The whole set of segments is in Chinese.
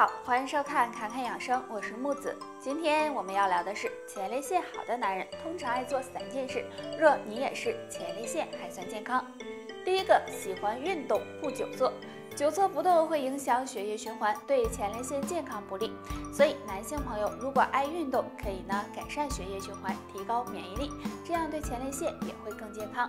好，欢迎收看侃侃养生，我是木子。今天我们要聊的是前列腺好的男人通常爱做三件事，若你也是，前列腺还算健康。第一个，喜欢运动不久坐，久坐不动会影响血液循环，对前列腺健康不利。所以男性朋友如果爱运动，可以呢改善血液循环，提高免疫力，这样对前列腺也会更健康。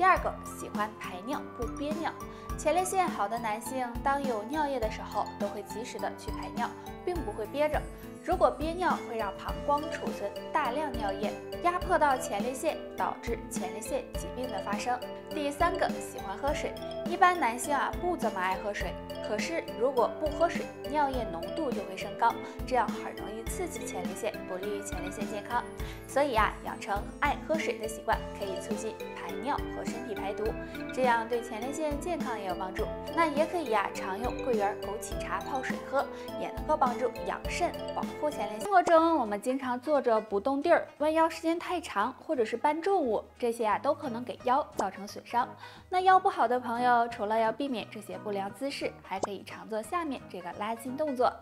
第二个，喜欢排尿不憋尿。前列腺好的男性，当有尿液的时候，都会及时的去排尿，并不会憋着。如果憋尿，会让膀胱储存大量尿液，压迫到前列腺，导致前列腺疾病的发生。第三个，喜欢喝水。一般男性啊不怎么爱喝水，可是如果不喝水，尿液浓度就会升高，这样很容易刺激前列腺，不利于前列腺健康。所以啊，养成爱喝水的习惯，可以促进排尿和身体排毒，这样对前列腺健康也有帮助。那也可以呀，常用桂圆、枸杞茶泡水喝，也能够帮助养肾、保护前练习。生活中我们经常坐着不动地儿，弯腰时间太长，或者是搬重物，这些啊都可能给腰造成损伤。那腰不好的朋友，除了要避免这些不良姿势，还可以常做下面这个拉筋动作。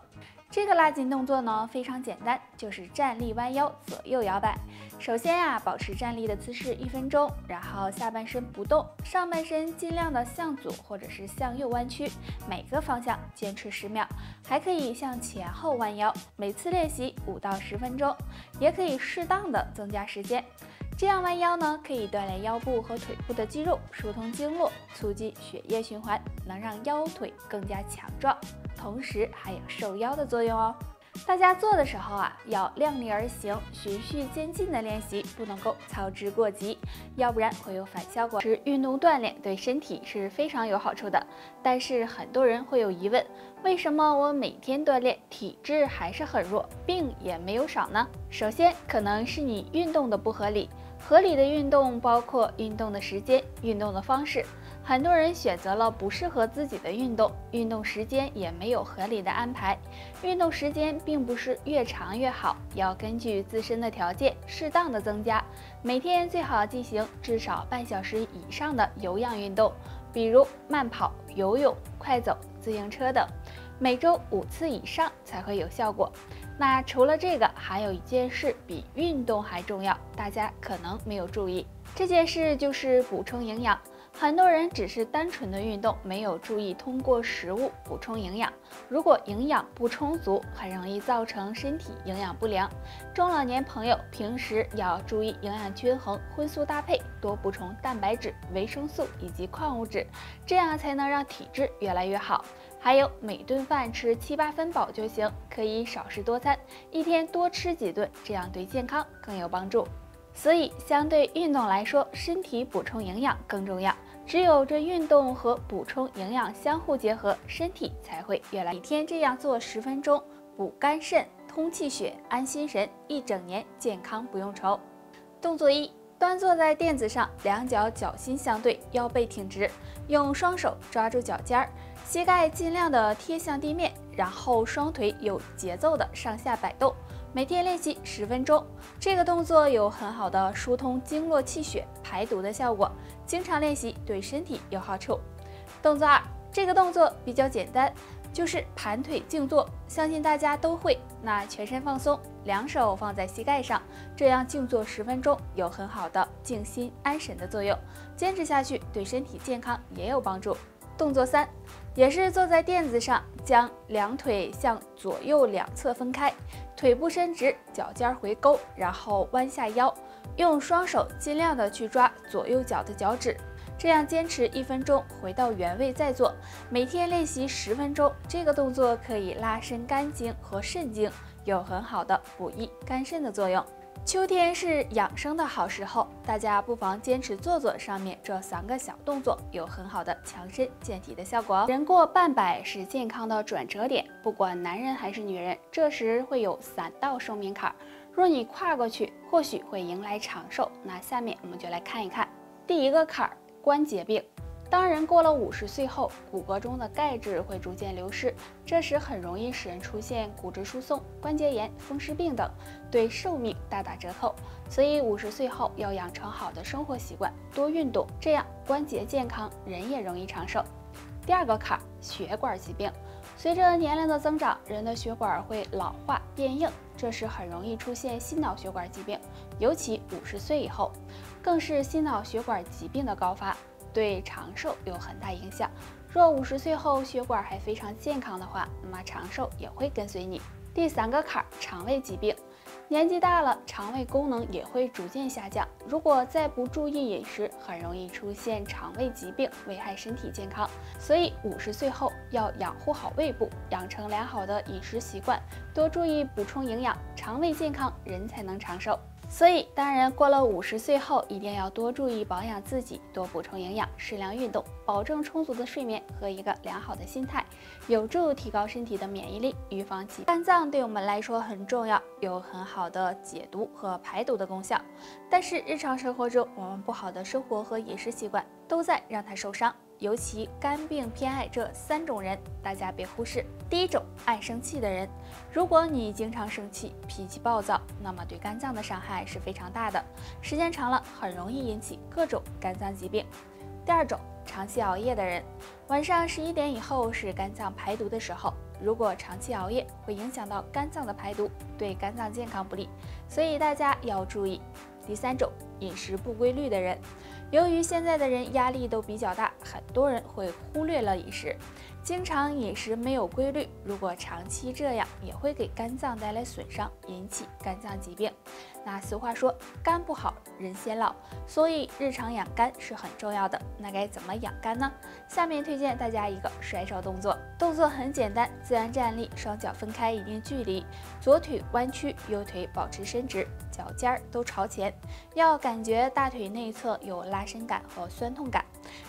这个拉筋动作呢非常简单，就是站立弯腰，左右摇摆。首先呀，保持站立的姿势一分钟，然后下半身不动，上半身尽量的向左或者是向右弯曲，每个方向坚持十秒，还可以向前后弯腰，每次练习五到十分钟，也可以适当的增加时间。这样弯腰呢，可以锻炼腰部和腿部的肌肉，疏通经络，促进血液循环，能让腰腿更加强壮。同时还有瘦腰的作用哦。大家做的时候啊，要量力而行，循序渐进的练习，不能够操之过急，要不然会有反效果。是运动锻炼对身体是非常有好处的，但是很多人会有疑问，为什么我每天锻炼，体质还是很弱，病也没有少呢？首先，可能是你运动的不合理。合理的运动包括运动的时间、运动的方式。很多人选择了不适合自己的运动，运动时间也没有合理的安排。运动时间并不是越长越好，要根据自身的条件适当的增加。每天最好进行至少半小时以上的有氧运动，比如慢跑、游泳、快走、自行车等。每周五次以上才会有效果。那除了这个，还有一件事比运动还重要，大家可能没有注意。这件事就是补充营养。很多人只是单纯的运动，没有注意通过食物补充营养。如果营养不充足，很容易造成身体营养不良。中老年朋友平时要注意营养均衡，荤素搭配，多补充蛋白质、维生素以及矿物质，这样才能让体质越来越好。还有每顿饭吃七八分饱就行，可以少食多餐，一天多吃几顿，这样对健康更有帮助。所以，相对运动来说，身体补充营养更重要。只有这运动和补充营养相互结合，身体才会越来。每天这样做十分钟，补肝肾、通气血、安心神，一整年健康不用愁。动作一：端坐在垫子上，两脚脚心相对，腰背挺直，用双手抓住脚尖儿。膝盖尽量的贴向地面，然后双腿有节奏的上下摆动。每天练习十分钟，这个动作有很好的疏通经络气血、排毒的效果。经常练习对身体有好处。动作二，这个动作比较简单，就是盘腿静坐，相信大家都会。那全身放松，两手放在膝盖上，这样静坐十分钟，有很好的静心安神的作用。坚持下去，对身体健康也有帮助。动作三，也是坐在垫子上，将两腿向左右两侧分开，腿部伸直，脚尖回勾，然后弯下腰，用双手尽量的去抓左右脚的脚趾，这样坚持一分钟，回到原位再做。每天练习十分钟，这个动作可以拉伸肝经和肾经，有很好的补益肝肾的作用。秋天是养生的好时候，大家不妨坚持做做上面这三个小动作，有很好的强身健体的效果。人过半百是健康的转折点，不管男人还是女人，这时会有三道生命坎儿，若你跨过去，或许会迎来长寿。那下面我们就来看一看第一个坎儿——关节病。当人过了五十岁后，骨骼中的钙质会逐渐流失，这时很容易使人出现骨质疏松、关节炎、风湿病等，对寿命大打折扣。所以五十岁后要养成好的生活习惯，多运动，这样关节健康，人也容易长寿。第二个坎儿，血管疾病。随着年龄的增长，人的血管会老化变硬，这时很容易出现心脑血管疾病，尤其五十岁以后，更是心脑血管疾病的高发，对长寿有很大影响。若五十岁后血管还非常健康的话，那么长寿也会跟随你。第三个坎儿，肠胃疾病。年纪大了，肠胃功能也会逐渐下降。如果再不注意饮食，很容易出现肠胃疾病，危害身体健康。所以五十岁后要养护好胃部，养成良好的饮食习惯，多注意补充营养，肠胃健康，人才能长寿。所以，当然过了五十岁后，一定要多注意保养自己，多补充营养，适量运动，保证充足的睡眠和一个良好的心态，有助提高身体的免疫力，预防疾病。肝脏对我们来说很重要，有很好的解毒和排毒的功效。但是日常生活中，我们不好的生活和饮食习惯都在让它受伤。尤其肝病偏爱这三种人，大家别忽视。第一种，爱生气的人，如果你经常生气、脾气暴躁，那么对肝脏的伤害是非常大的，时间长了很容易引起各种肝脏疾病。第二种，长期熬夜的人，晚上十一点以后是肝脏排毒的时候，如果长期熬夜会影响到肝脏的排毒，对肝脏健康不利，所以大家要注意。第三种，饮食不规律的人。由于现在的人压力都比较大，很多人会忽略了饮食，经常饮食没有规律。如果长期这样，也会给肝脏带来损伤，引起肝脏疾病。那俗话说，肝不好人先老，所以日常养肝是很重要的。那该怎么养肝呢？下面推荐大家一个甩手动作，动作很简单，自然站立，双脚分开一定距离，左腿弯曲，右腿保持伸直。脚尖儿都朝前，要感觉大腿内侧有拉伸感和酸痛感，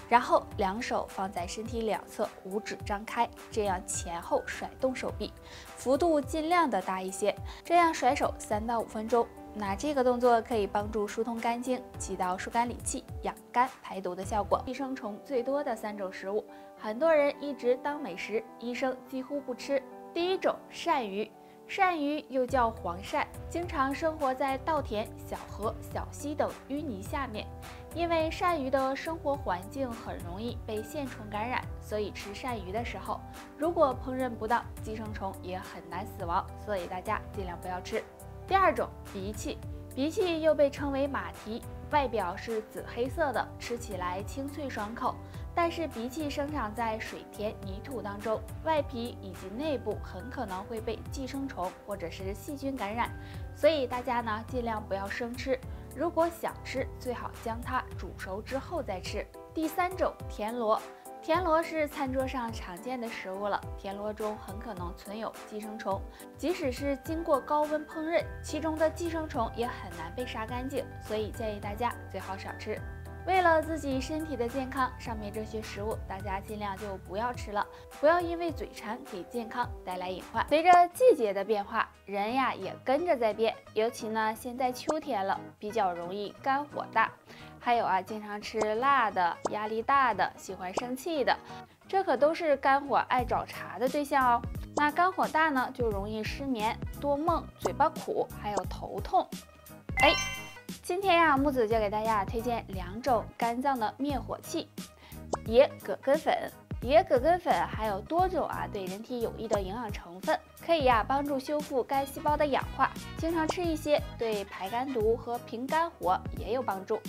然后两手放在身体两侧，五指张开，这样前后甩动手臂，幅度尽量的大一些。这样甩手三到五分钟，那这个动作可以帮助疏通肝经，起到疏肝理气、养肝排毒的效果。寄生虫最多的三种食物，很多人一直当美食，医生几乎不吃。第一种鳝鱼。鳝鱼又叫黄鳝，经常生活在稻田、小河、小溪等淤泥下面。因为鳝鱼的生活环境很容易被线虫感染，所以吃鳝鱼的时候，如果烹饪不当，寄生虫也很难死亡。所以大家尽量不要吃。第二种，荸荠，荸荠又被称为马蹄，外表是紫黑色的，吃起来清脆爽口。但是荸荠生长在水田泥土当中，外皮以及内部很可能会被寄生虫或者是细菌感染，所以大家呢尽量不要生吃。如果想吃，最好将它煮熟之后再吃。第三种田螺，田螺是餐桌上常见的食物了，田螺中很可能存有寄生虫，即使是经过高温烹饪，其中的寄生虫也很难被杀干净，所以建议大家最好少吃。为了自己身体的健康，上面这些食物大家尽量就不要吃了，不要因为嘴馋给健康带来隐患。随着季节的变化，人呀也跟着在变，尤其呢现在秋天了，比较容易肝火大，还有啊经常吃辣的、压力大的、喜欢生气的，这可都是肝火爱找茬的对象哦。那肝火大呢，就容易失眠、多梦、嘴巴苦，还有头痛。哎。今天呀，木子就给大家推荐两种肝脏的灭火器：野葛根粉。野葛根粉含有多种啊对人体有益的营养成分，可以呀帮助修复肝细胞的氧化。经常吃一些，对排肝毒和平肝火也有帮助。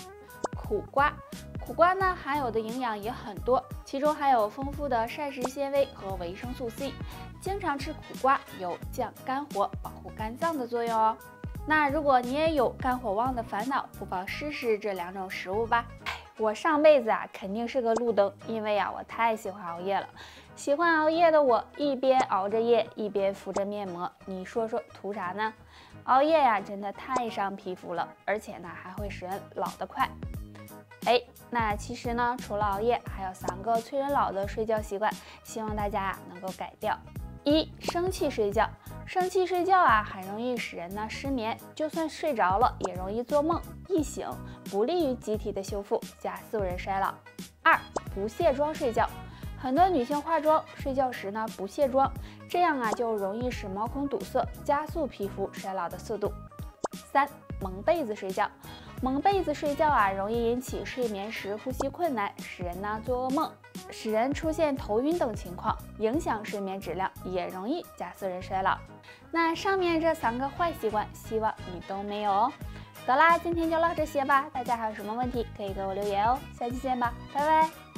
苦瓜，苦瓜呢含有的营养也很多，其中含有丰富的膳食纤维和维生素 C。经常吃苦瓜有降肝火、保护肝脏的作用哦。那如果你也有肝火旺的烦恼，不妨试试这两种食物吧。我上辈子啊肯定是个路灯，因为啊我太喜欢熬夜了。喜欢熬夜的我，一边熬着夜，一边敷着面膜。你说说图啥呢？熬夜呀真的太伤皮肤了，而且呢还会使人老得快。哎，那其实呢除了熬夜，还有三个催人老的睡觉习惯，希望大家能够改掉。一生气睡觉。生气睡觉啊，很容易使人呢失眠，就算睡着了，也容易做梦，易醒不利于机体的修复，加速人衰老。二不卸妆睡觉，很多女性化妆睡觉时呢不卸妆，这样啊就容易使毛孔堵塞，加速皮肤衰老的速度。三蒙被子睡觉，蒙被子睡觉啊，容易引起睡眠时呼吸困难，使人呢做噩梦。使人出现头晕等情况，影响睡眠质量，也容易加速人衰老。那上面这三个坏习惯，希望你都没有哦。得啦，今天就唠这些吧。大家还有什么问题可以给我留言哦。下期见吧，拜拜。